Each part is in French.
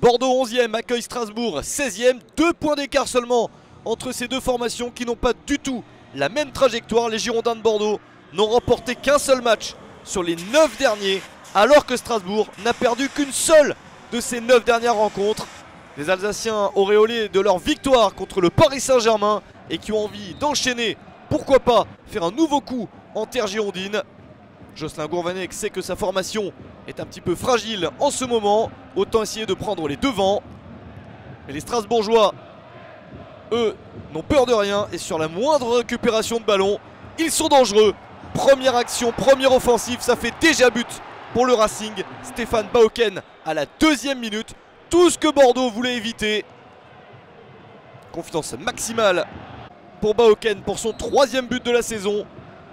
Bordeaux 11e accueille Strasbourg 16e. Deux points d'écart seulement entre ces deux formations qui n'ont pas du tout la même trajectoire. Les Girondins de Bordeaux n'ont remporté qu'un seul match sur les 9 derniers, alors que Strasbourg n'a perdu qu'une seule de ces 9 dernières rencontres. Les Alsaciens auréolés de leur victoire contre le Paris Saint-Germain et qui ont envie d'enchaîner, pourquoi pas, faire un nouveau coup en terre girondine. Jocelyn Gourvanec sait que sa formation est un petit peu fragile en ce moment. Autant essayer de prendre les devants. Mais les Strasbourgeois, eux, n'ont peur de rien. Et sur la moindre récupération de ballon, ils sont dangereux. Première action, première offensive, ça fait déjà but pour le Racing. Stéphane Bauken à la deuxième minute. Tout ce que Bordeaux voulait éviter. Confiance maximale pour Bauken pour son troisième but de la saison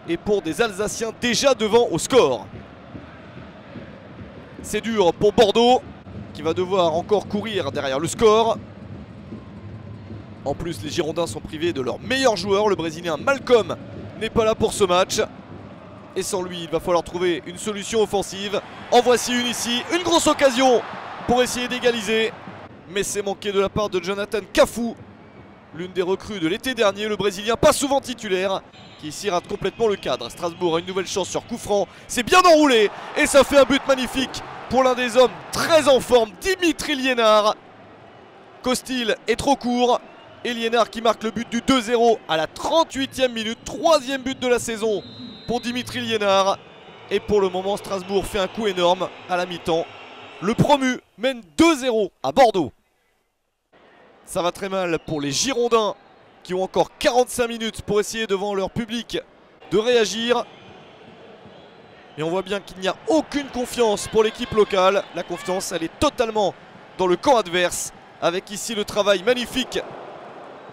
et pour des Alsaciens déjà devant au score. C'est dur pour Bordeaux qui va devoir encore courir derrière le score. En plus, les Girondins sont privés de leur meilleur joueur, le Brésilien Malcolm n'est pas là pour ce match. Et sans lui, il va falloir trouver une solution offensive. En voici une ici, une grosse occasion pour essayer d'égaliser. Mais c'est manqué de la part de Jonathan Cafou, l'une des recrues de l'été dernier, le Brésilien pas souvent titulaire, qui ici rate complètement le cadre. Strasbourg a une nouvelle chance sur coup. C'est bien enroulé et ça fait un but magnifique pour l'un des hommes très en forme, Dimitri Liénard. Costil est trop court. Et Liénard qui marque le but du 2-0 à la 38e minute. Troisième but de la saison pour Dimitri Liénard. Et pour le moment, Strasbourg fait un coup énorme à la mi-temps. Le promu mène 2-0 à Bordeaux. Ça va très mal pour les Girondins qui ont encore 45 minutes pour essayer devant leur public de réagir. Et on voit bien qu'il n'y a aucune confiance pour l'équipe locale. La confiance, elle est totalement dans le camp adverse. Avec ici le travail magnifique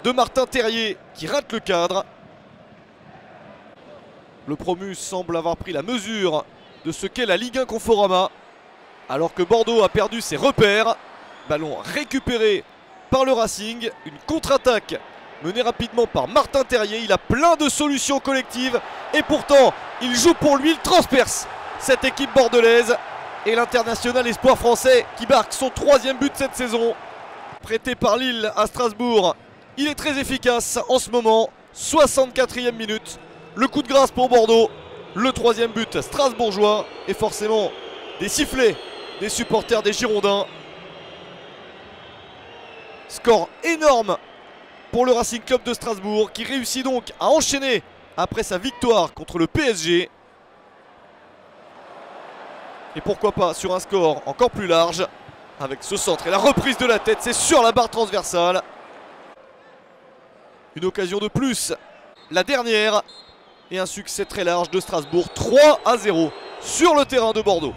de Martin Terrier qui rate le cadre. Le promu semble avoir pris la mesure de ce qu'est la Ligue 1 Conforama. Alors que Bordeaux a perdu ses repères. Ballon récupéré par le Racing. Une contre-attaque menée rapidement par Martin Terrier. Il a plein de solutions collectives. Et pourtant, il joue pour lui. Il transperce cette équipe bordelaise. Et l'international espoir français qui marque son troisième but cette saison. Prêté par Lille à Strasbourg. Il est très efficace en ce moment. 64e minute. Le coup de grâce pour Bordeaux. Le troisième but strasbourgeois. Et forcément des sifflets des supporters des Girondins. Score énorme pour le Racing Club de Strasbourg qui réussit donc à enchaîner après sa victoire contre le PSG. Et pourquoi pas sur un score encore plus large avec ce centre et la reprise de la tête, c'est sur la barre transversale. Une occasion de plus, la dernière et un succès très large de Strasbourg 3 à 0 sur le terrain de Bordeaux.